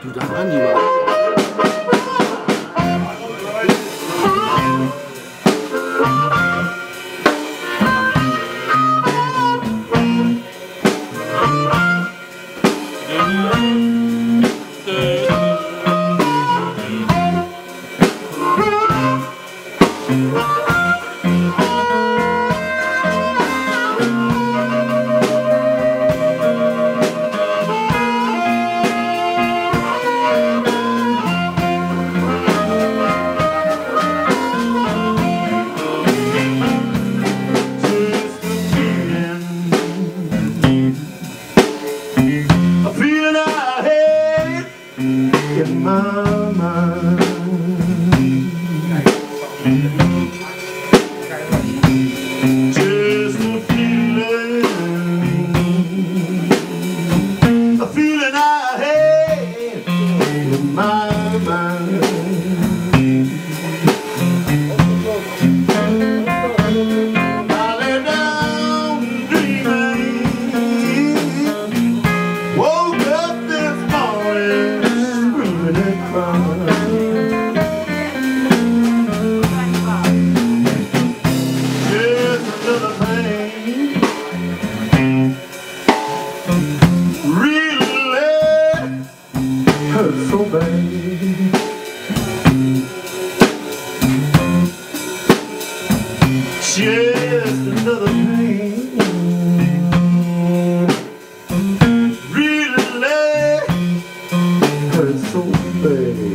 두장한 이와 Mm-hmm. hurt so bad Just another pain Really? So bad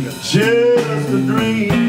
Just a dream.